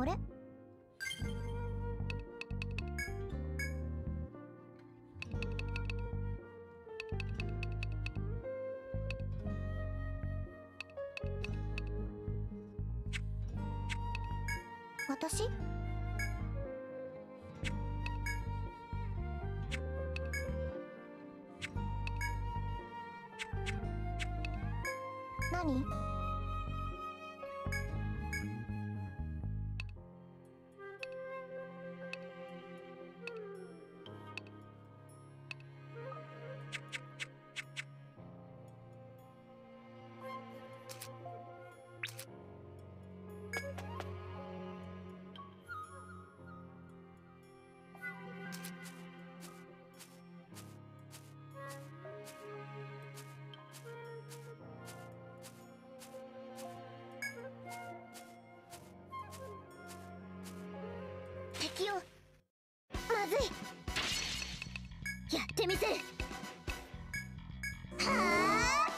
あれ？私？何？敵を。まずい。やってみせる。はあ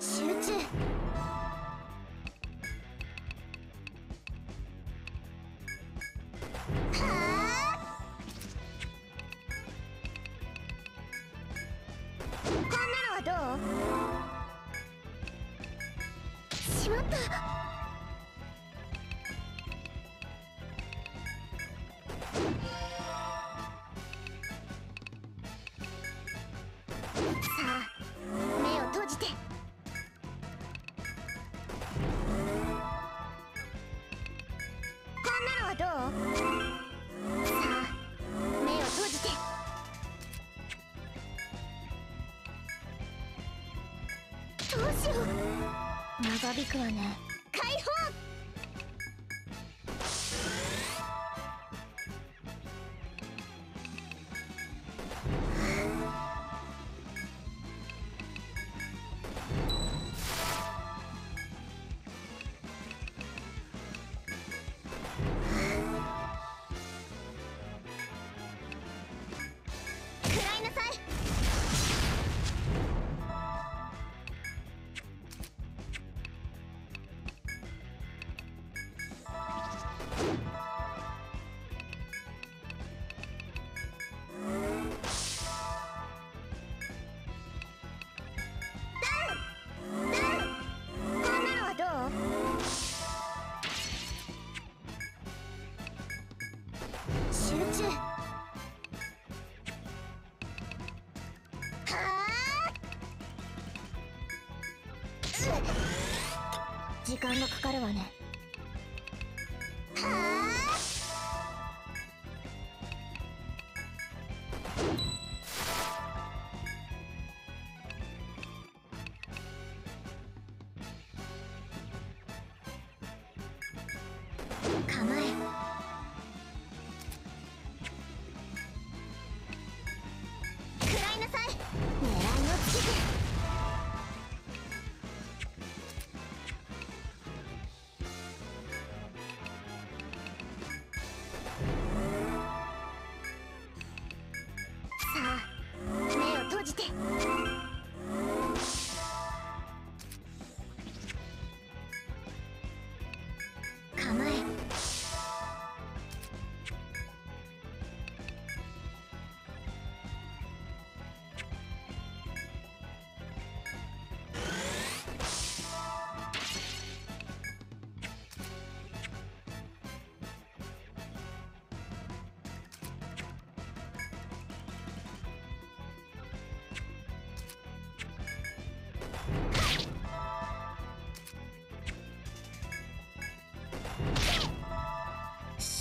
集中。はあこんなのはどう？しまった。あ目を閉じて。こんなのはどう？さあ目を閉じて。どうしよう。長引くわね。解放時間がかかるわね。はあ構え